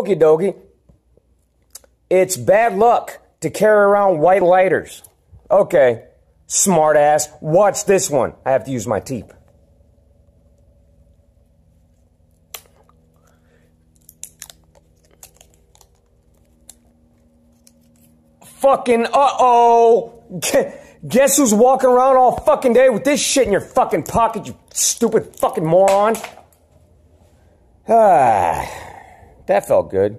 Okie dokie. It's bad luck to carry around white lighters. Okay, smartass. Watch this one. I have to use my teeth. Fucking uh oh. Guess who's walking around all fucking day with this shit in your fucking pocket, you stupid fucking moron? Ah, that felt good.